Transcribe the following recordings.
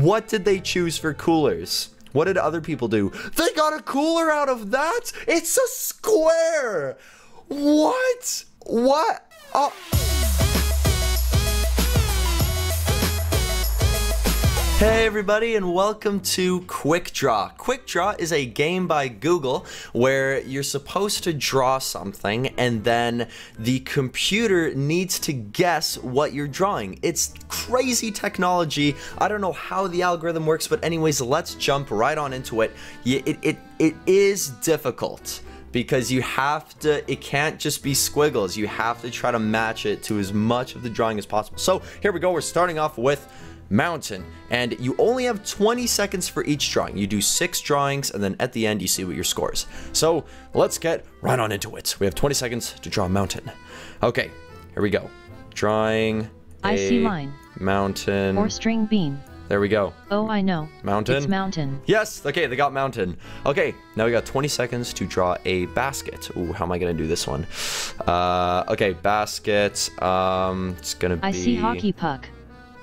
What did they choose for coolers? What did other people do? They got a cooler out of that? It's a square! What? What? Oh. Hey everybody and welcome to Quick Draw. Quick Draw is a game by Google where you're supposed to draw something and then the computer needs to guess what you're drawing. It's crazy technology. I don't know how the algorithm works, but anyways, let's jump right on into it. It, it, it is difficult because you have to it can't just be squiggles you have to try to match it to as much of the drawing as possible so here we go we're starting off with mountain and you only have 20 seconds for each drawing you do six drawings and then at the end you see what your scores so let's get right on into it we have 20 seconds to draw a mountain okay here we go drawing I see line. mountain Or string bean. there we go Oh, I know. mountain It's mountain. Yes, okay, they got mountain. Okay, now we got 20 seconds to draw a basket. Ooh, how am I gonna do this one? Uh, okay, basket. Um, it's gonna be I see hockey puck.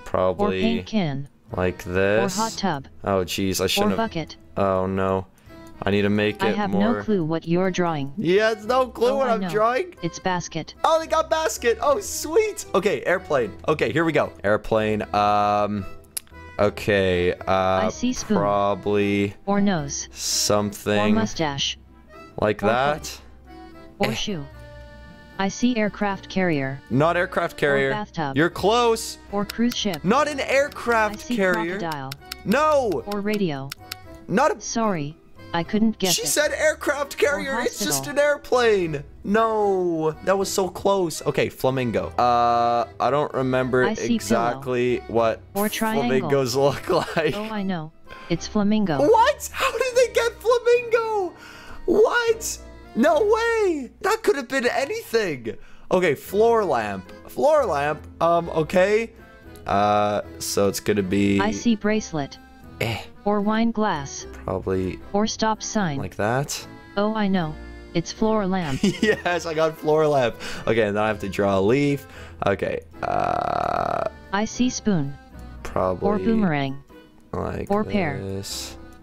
Or probably paint can. like Or this. hot tub. Oh, jeez, I shouldn't have. bucket. Oh no, I need to make it I have more. no clue what you're drawing. Yeah, it's no clue Oh, what I I'm know. drawing. It's basket. Oh, they got basket. Oh, sweet. Okay, airplane. Okay, here we go. Airplane. Um. Okay. Uh. I see spoon. Probably Or nose. Something... Or mustache. like or that. Or shoe. I see aircraft carrier. Not aircraft carrier. bathtub. You're close. Or cruise ship. Not an aircraft I see carrier. crocodile. No. Or radio. Not a. Sorry. I couldn't guess She it. said aircraft carrier. It's just an airplane. No, that was so close. Okay, flamingo. Uh, I don't remember I exactly what Or triangle. flamingos look like. Oh, I know. It's flamingo. What? How did they get flamingo? What? No way. That could have been anything. Okay, floor lamp. Floor lamp. Um, okay. Uh, so it's gonna be I see bracelet. eh, Or wine glass. probably Or stop sign. like that. Oh, I know. It's floor lamp. yes, I got floor lamp. Okay, and then I have to draw a leaf. Okay, uh, I see spoon. probably Or boomerang. like or pear.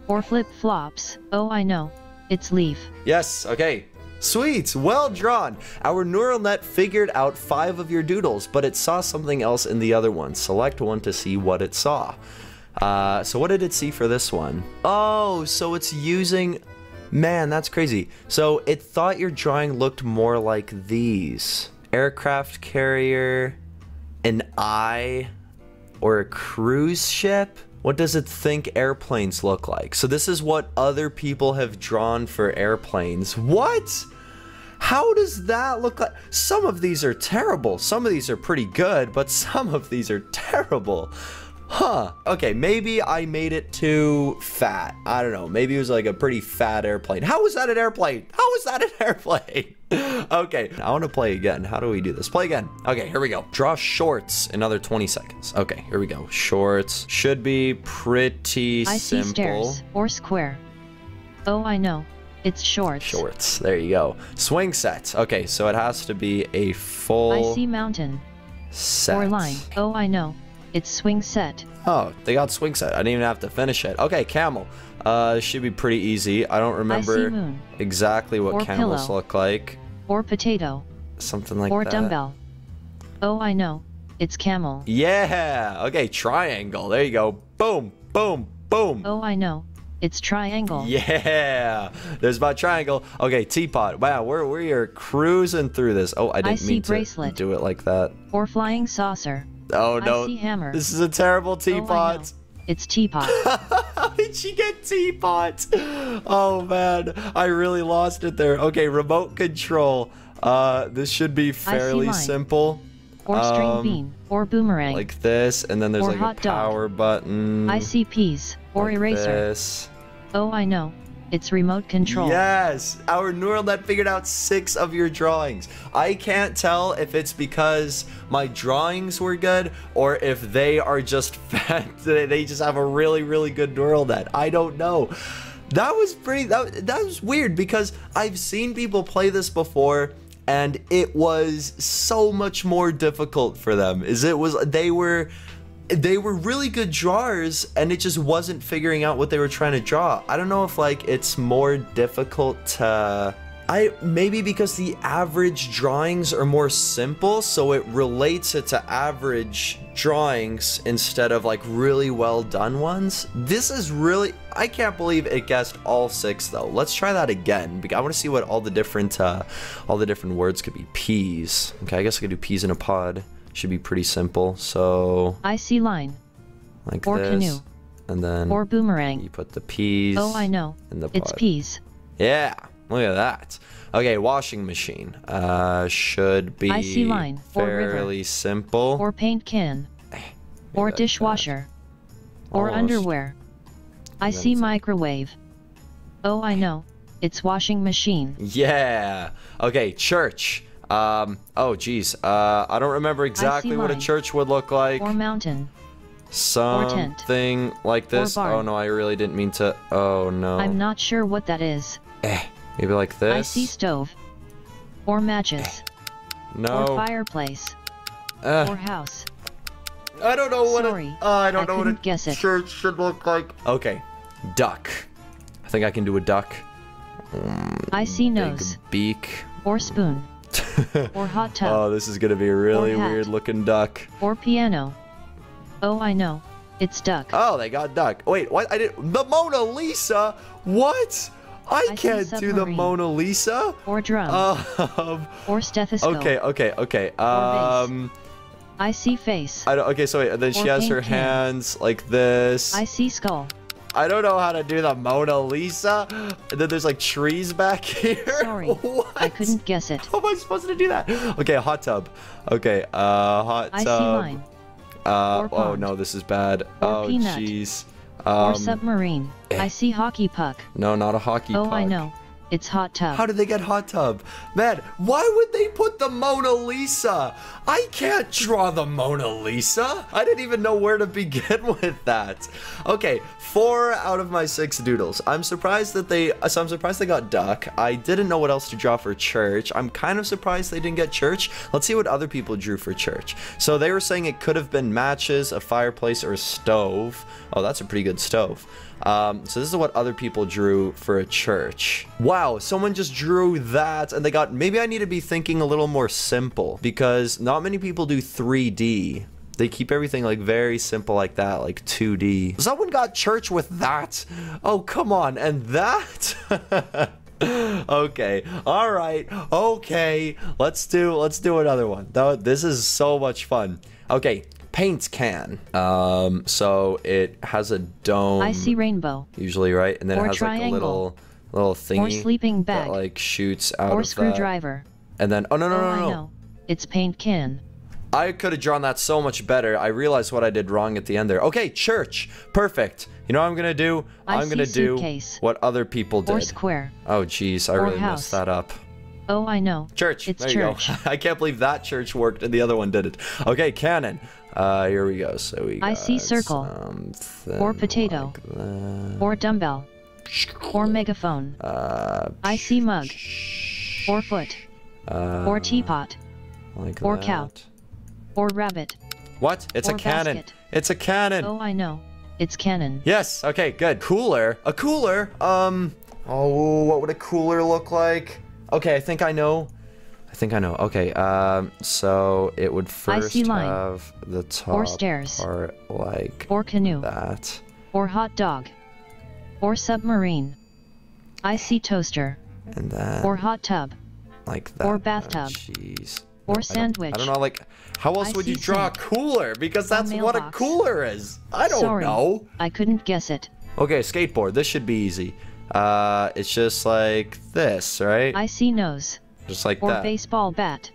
Or flip flops. Oh, I know. It's leaf. Yes, okay. Sweet, well drawn. Our neural net figured out five of your doodles, but it saw something else in the other one. Select one to see what it saw. Uh, so what did it see for this one? Oh, so it's using... Man, that's crazy. So it thought your drawing looked more like these. Aircraft carrier, an eye, or a cruise ship? What does it think airplanes look like? So this is what other people have drawn for airplanes. What? How does that look like? Some of these are terrible. Some of these are pretty good, but some of these are terrible. Huh. Okay, maybe I made it too fat. I don't know. Maybe it was like a pretty fat airplane. How was that an airplane? How was that an airplane? okay, I want to play again. How do we do this? Play again. Okay, here we go. Draw shorts. Another 20 seconds. Okay, here we go. Shorts. Should be pretty I see stairs. Or square. Oh, I know. It's shorts. Shorts. There you go. Swing set. Okay, so it has to be a full I see mountain. set. Or line. Oh, I know. It's swing set. Oh, they got swing set. I didn't even have to finish it. Okay, camel. Uh, should be pretty easy. I don't remember moon. exactly what Or camels pillow. look like. Or potato. Something like or that. Or dumbbell. Oh, I know. It's camel. Yeah. Okay, triangle. There you go. Boom, boom, boom. Oh, I know. It's triangle. Yeah. There's my triangle. Okay, teapot. Wow, we're we are cruising through this. Oh, I didn't see mean to bracelet. do it like that. Or flying saucer. Oh no. This is a terrible Oh, teapot. It's teapot. How did she get teapot? Oh man, I really lost it there. Okay, remote control. Uh, this should be fairly simple. Or string Um, bean. Or boomerang. Like this, and then there's Or like a hot dog. power button. I see peas. Or like eraser. This. Oh, I know. It's remote control. Yes, our neural net figured out six of your drawings. I can't tell if it's because my drawings were good or if they are just fat. They just have a really, really good neural net. I don't know. That was pretty. That, that was weird because I've seen people play this before and it was so much more difficult for them. Is it was they were they were really good drawers and it just wasn't figuring out what they were trying to draw. I don't know if like it's more difficult to I maybe because the average drawings are more simple so it relates it to average drawings instead of like really well done ones. This is really I can't believe it guessed all 6 though. Let's try that again. I want to see what all the different uh all the different words could be. Peas. Okay, I guess I could do peas in a pod should be pretty simple. So I see line. like Or this, canoe. and then Or boomerang. you put the peas. Oh, I know. in the It's peas. Yeah, look at that. Okay, washing machine. Uh, should be I see line, or fairly simple. Or paint can. Or like that. dishwasher. Or Almost. underwear. I see microwave. Oh, I know. It's washing machine. Yeah. Okay, church. Um. Oh, geez. Uh, I don't remember exactly what a church would look like. Or mountain. tent. Something like this. Oh no, I really didn't mean to. Oh no. I'm not sure what that is. Eh, maybe like this. I see stove. Or matches. no. Or fireplace. Uh, Or house. I don't know what Sorry, a, uh, I don't I know what a guess it. church should look like. Okay, duck. I think I can do a duck. I see nose. beak. Or spoon. Or hot tub. Oh, this is gonna be a really weird looking duck. Or piano. Oh, I know. It's duck. Oh, they got duck. Wait, what? I did the Mona Lisa. What? I, see can't do the. Mona Lisa. Or drum. Um. or stethoscope. Okay. Okay. Okay. Um. I see face. I don't. Okay. So wait. Then she has her can. hands like this. I see skull. I don't know how to do the Mona Lisa. And then there's like trees back here. Sorry. What? I couldn't guess it. How am I supposed to do that? Okay, hot tub. Okay, uh, hot I tub. see line. Uh, Or oh no, this is bad. Or oh jeez. or Um, submarine. I see hockey puck. no, not a hockey Oh, puck. Oh, I know. It's hot tub. How did they get hot tub? Man, why would they put the Mona Lisa? I can't draw the Mona Lisa. I didn't even know where to begin with that. Okay, four out of my six doodles. I'm surprised that they, uh, so I'm surprised they got duck. I didn't know what else to draw for church. I'm kind of surprised they didn't get church. Let's see what other people drew for church. So they were saying it could have been matches, a fireplace, or a stove. Oh, that's a pretty good stove. Um, so this is what other people drew for a church. Wow, someone just drew that and they got, maybe I need to be thinking a little more simple because not many people do 3D. They keep everything like very simple like that, like 2D. Someone got church with that. Oh, come on. And that? okay. All right. Okay. Let's do let's do another one. Though this is so much fun. Okay. Paint can. Um so it has a dome I see rainbow. usually, right? And then Or it has like a little little thingy sleeping bag. that like shoots out Or of that. screwdriver. And then oh no no oh, no no. It's paint can. I could have drawn that so much better. I realized what I did wrong at the end there. Okay, church. Perfect. You know what I'm gonna do? I am gonna see do suitcase. what other people did. Or square. Oh jeez, I Or really house. messed that up. Oh, I know. Church. It's there church. you go. I can't believe that church worked and the other one did it. Okay, cannon. Uh, here we go. So we. I see circle. something Or potato. like. Or dumbbell. Or megaphone. Uh, I see mug. Or foot. uh, Or teapot. like or cow. Or rabbit. What? It's a Or cannon. basket. It's a cannon. Oh, I know. It's cannon. Yes. Okay. Good. Cooler. A cooler. Um. Oh, what would a cooler look like? Okay, I think I know. I think I know. Okay. Um. So it would first have the top or stairs. part like Or canoe. that. Or hot dog. Or submarine. I see toaster. And then Or hot tub. like that. or Oh, bathtub. Jeez. Or I don't- sandwich. I don't know. Like, how else I would you draw a cooler? Because that's what a cooler is. I don't Sorry. know. I couldn't guess it. Okay, skateboard. This should be easy. Uh, it's just like this, right? I see nose. Just like Or that. baseball bat.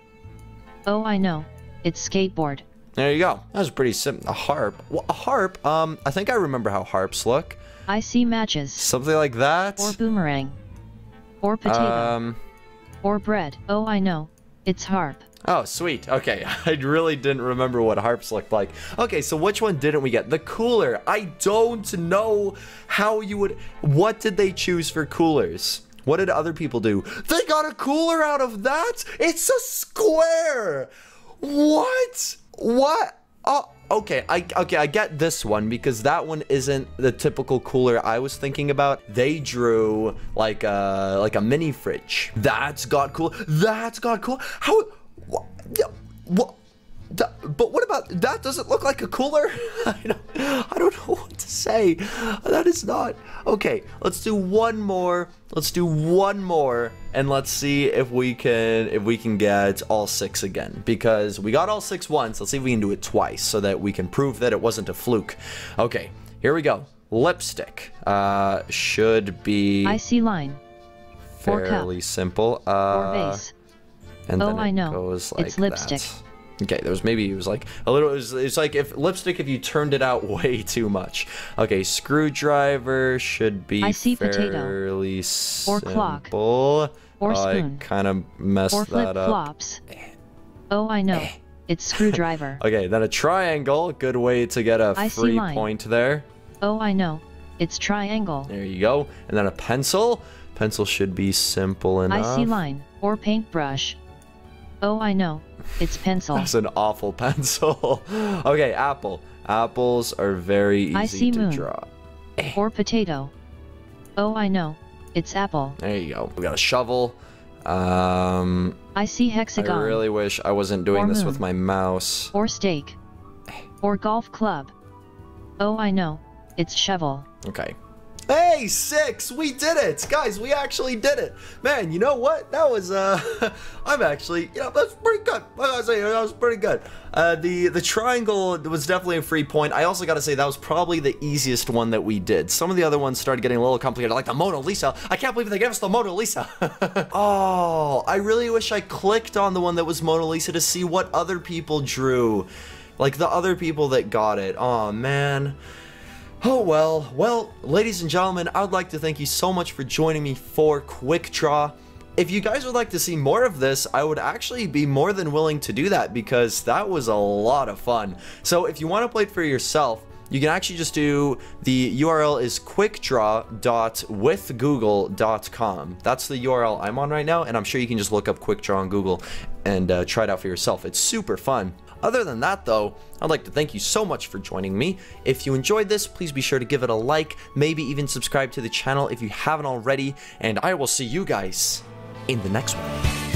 Oh, I know. It's skateboard. There you go. That was pretty simple. A harp. Well, a harp. Um, I think I remember how harps look. I see matches. Something like that. Or boomerang. Or potato. Um. or bread. Oh, I know. It's harp. Oh, sweet. Okay, I really didn't remember what harps looked like. Okay, so which one didn't we get? The cooler. I don't know how you would. What did they choose for coolers? What did other people do? They got a cooler out of that? It's a square! What? What? Oh, okay, I okay, I get this one because that one isn't the typical cooler I was thinking about. They drew like a like a mini fridge. That's got cool. That's got cool. How? What? What? But what about that? Doesn't look like a cooler. I don't, I don't know what to say. That is not okay. Let's do one more. Let's do one more, and let's see if we can if we can get all six again. Because we got all six once. Let's see if we can do it twice, so that we can prove that it wasn't a fluke. Okay, here we go. Lipstick uh, should be icy line. fairly simple. Uh, and Oh, then I it know. like It's lipstick. that. Okay, there was maybe it was like a little. It was, it's like if lipstick if you turned it out way too much. Okay, screwdriver should be I see potato. fairly Or simple. clock. Or Oh, I spoon. kind of messed Or flip that up. flops. Eh. Oh, I know. Eh. It's screwdriver. Okay, then a triangle. Good way to get a I free point there. Oh, I know. It's triangle. There you go. And then a pencil. Pencil should be simple enough. Icy line. Or paintbrush. Oh, I know. It's pencil. That's an awful pencil. okay, apple. Apples are very easy I see to moon. draw. Or potato. Oh, I know. It's apple. There you go. We got a shovel. Um, I see hexagon. I really wish I wasn't doing Or this moon. with my mouse. Or steak. Or golf club. Oh, I know. It's shovel. Okay. Hey, six! We did it! Guys, we actually did it! Man, you know what? That was, uh, I'm actually, you know, that's pretty good. I gotta say, that was pretty good. Uh, the, the triangle was definitely a free point. I also gotta say, that was probably the easiest one that we did. Some of the other ones started getting a little complicated, like the Mona Lisa. I can't believe they gave us the Mona Lisa! oh, I really wish I clicked on the one that was Mona Lisa to see what other people drew. Like the other people that got it. Oh, man. Oh well, well, ladies and gentlemen, I would like to thank you so much for joining me for Quick Draw. If you guys would like to see more of this, I would actually be more than willing to do that because that was a lot of fun. So if you want to play it for yourself, you can actually just do the URL is quickdraw.withgoogle.com. That's the URL I'm on right now, and I'm sure you can just look up Quick Draw on Google and uh, try it out for yourself. It's super fun. Other than that, though, I'd like to thank you so much for joining me. If you enjoyed this, please be sure to give it a like, maybe even subscribe to the channel if you haven't already, and I will see you guys in the next one.